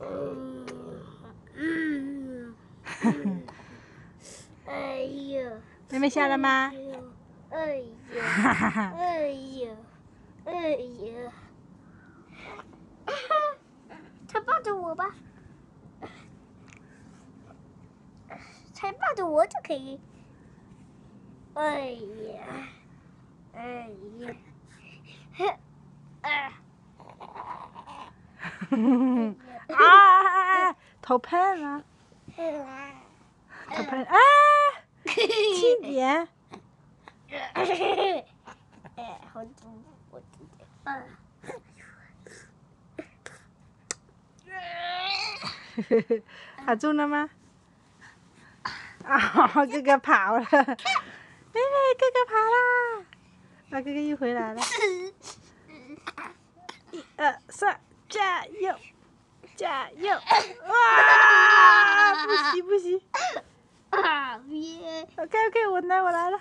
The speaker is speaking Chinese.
嗯嗯嗯，哎呦，妹妹下了吗？哎呦，哈哈哈。哎呦，哎呦，他抱着我吧，才抱着我就可以。哎呀，哎呀，嘿，啊，啊！头喷了，头喷啊！轻点。哎，好重，我今天啊。住了吗？啊，哥哥跑了，妹妹，哥哥跑啦！啊，哥哥又回来了。一二三，加油，加油！哇，不行不行。啊，别。OK OK，我来我来了。